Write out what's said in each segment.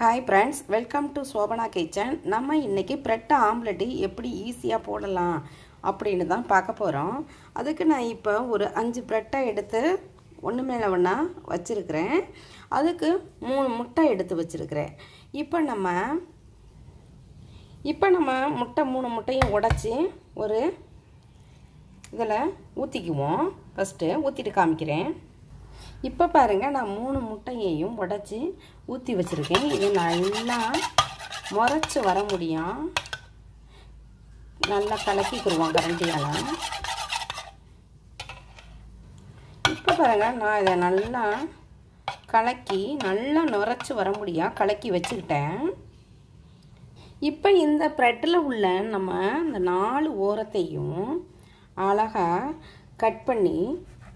Hi friends welcome to Shobana kitchen நம்ம இன்றைக்கி bread omelette எப்படி ஈஸியாக போடலாம் அப்படின்னு தான் பார்க்க போகிறோம் அதுக்கு நான் இப்போ ஒரு அஞ்சு ப்ரெட்டை எடுத்து ஒன்று மேலே ஒன்றா வச்சுருக்கிறேன். அதுக்கு மூணு முட்டை எடுத்து வச்சுருக்கிறேன். இப்போ நம்ம இப்போ நம்ம முட்டை மூணு முட்டையும் உடச்சி ஒரு இதில் ஊற்றிக்குவோம் ஃபஸ்ட்டு ஊற்றிட்டு காமிக்கிறேன். இப்போ பாருங்கள் நான் மூணு முட்டையையும் உடச்சி ஊற்றி வச்சுருக்கேன். இது நல்லா முறைச்சி வர முடியும். நல்லா கலக்கிக்கிடுவோம் கரண்டியால். இப்போ பாருங்கள் நான் இதை நல்லா கலக்கி நல்லா நுரைச்சி வர முடியும். கலக்கி வச்சுக்கிட்டேன். இப்போ இந்த ப்ரெட்டில் உள்ள நம்ம இந்த நாலு ஓரத்தையும் அழகாக கட் பண்ணி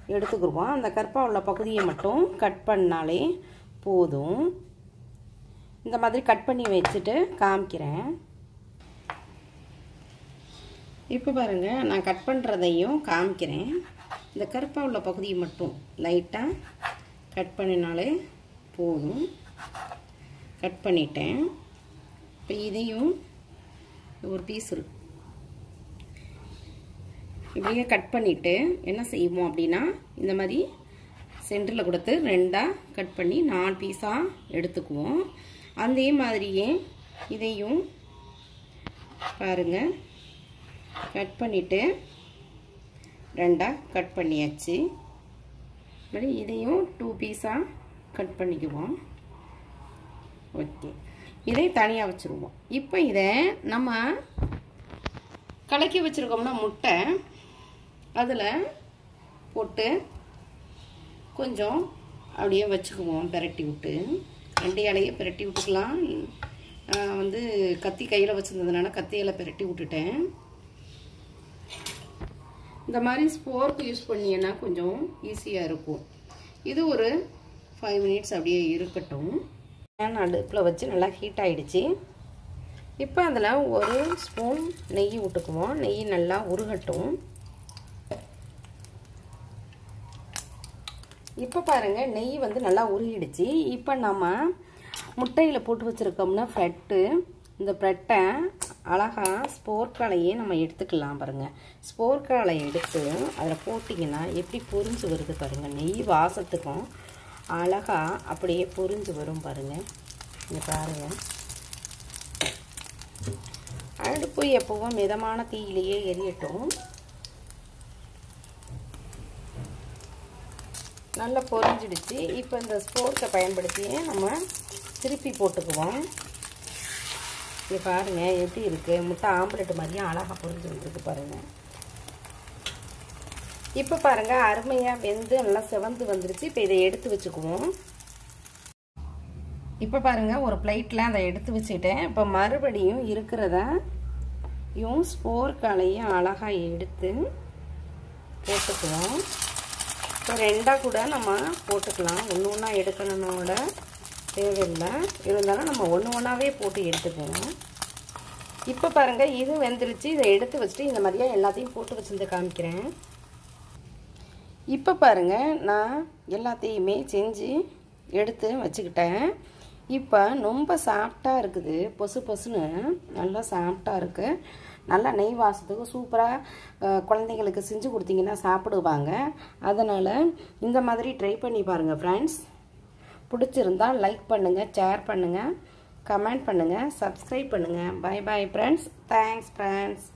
எடுத்துக்கிடுவோம். அந்த கற்பாக உள்ள பகுதியை மட்டும் கட் பண்ணாலே போதும். இந்த மாதிரி கட் பண்ணி வச்சுட்டு காமிக்கிறேன். இப்போ பாருங்கள் நான் கட் பண்ணுறதையும் காமிக்கிறேன். இந்த கருப்பாக உள்ள பகுதியை மட்டும் லைட்டாக கட் பண்ணினாலே போதும். கட் பண்ணிட்டேன். இப்போ இதையும் ஒரு பீஸ் இருக்கு. இப்படியே கட் பண்ணிவிட்டு என்ன செய்வோம் அப்படின்னா இந்த மாதிரி சென்டரில் கொடுத்து ரெண்டாக கட் பண்ணி நாலு பீஸாக எடுத்துக்குவோம். அதே மாதிரியே இதையும் பாருங்கள் கட் பண்ணிவிட்டு ரெண்டாக கட் பண்ணியாச்சு. மாதிரி இதையும் டூ பீஸாக கட் பண்ணிக்குவோம். ஓகே. இதை தனியாக வச்சுருவோம். இப்போ இதை நம்ம கலக்கி வச்சுருக்கோம்னா முட்டை அதில் போட்டு கொஞ்சம் அப்படியே வச்சுக்குவோம் பெரட்டி விட்டு. ரெண்டையாலேயே பெரட்டி விட்டுக்கலாம். நான் வந்து கத்தி கையில் வச்சுருந்ததுனால கத்தியில் பெரட்டி விட்டுட்டேன். இந்த மாதிரி ஸ்போர்க்கு யூஸ் பண்ணிங்கன்னா கொஞ்சம் ஈஸியாக இருக்கும். இது ஒரு ஃபைவ் மினிட்ஸ் அப்படியே இருக்கட்டும். நான் அடுப்பில் வச்சு நல்லா ஹீட் ஆகிடுச்சு இப்போ அதில் ஒரு ஸ்பூன் நெய் விட்டுக்குவோம் நெய் நல்லா உருகட்டும். இப்போ பாருங்கள் நெய் வந்து நல்லா உருகிடுச்சு. இப்போ நம்ம முட்டையில் போட்டு வச்சுருக்கோம்னா ஃப்ரெட்டு இந்த ப்ரெட்டை அழகாக ஸ்போர்க்காலையே நம்ம எடுத்துக்கலாம் பாருங்கள் ஸ்போர்க்காலை எடுத்து அதில் போட்டிங்கன்னா எப்படி பொரிஞ்சு வருது பாருங்கள் நெய் வாசத்துக்கும் அழகாக அப்படியே பொரிஞ்சு வரும் பாருங்கள் இங்கே பாருங்கள் அடுப்பு எப்போவும் மிதமான தீயிலேயே எரியட்டும். நல்லா பொரிஞ்சிடுச்சு. இப்போ இந்த ஸ்போர்க்கை பயன்படுத்தியே நம்ம திருப்பி போட்டுக்குவோம். இங்கே பாருங்கள் எப்படி இருக்குது முட்டை ஆம்லெட் மாதிரியும் அழகாக பொரிஞ்சு வந்துருக்கு பாருங்கள் இப்போ பாருங்கள் அருமையாக வெந்து நல்லா செவந்து வந்துருச்சு. இப்போ இதை எடுத்து வச்சுக்குவோம். இப்போ பாருங்கள் ஒரு பிளேட்டில் அதை எடுத்து வச்சுட்டேன் இப்போ மறுபடியும் இருக்கிறத யும் ஸ்போர்க்காலையும் அழகாக எடுத்து போட்டுக்குவோம். இப்போ ரெண்டாக கூட நம்ம போட்டுக்கலாம். ஒன்று ஒன்றா எடுக்கணுன்னோட தேவையில்லை. இருந்தாலும் நம்ம ஒன்று ஒன்றாவே போட்டு எடுத்துக்குவோம் இப்போ பாருங்கள் இது வெந்துருச்சு. இதை எடுத்து வச்சுட்டு இந்த மாதிரியா எல்லாத்தையும் போட்டு வச்சுருந்து காமிக்கிறேன். இப்போ பாருங்கள் நான் எல்லாத்தையுமே செஞ்சு எடுத்து வச்சுக்கிட்டேன். இப்போ ரொம்ப சாஃப்டாக இருக்குது. பொசு பொசுன்னு நல்லா சாஃப்டாக இருக்குது நல்லா நெய் வாசத்துக்கு சூப்பராக குழந்தைங்களுக்கு செஞ்சு கொடுத்தீங்கன்னா சாப்பிடுவாங்க. அதனால் இந்த மாதிரி ட்ரை பண்ணி பாருங்கள் ஃப்ரெண்ட்ஸ் பிடிச்சிருந்தா லைக் பண்ணுங்கள் ஷேர் பண்ணுங்கள் கமெண்ட் பண்ணுங்கள் சப்ஸ்கிரைப் பண்ணுங்கள் bye bye friends thanks friends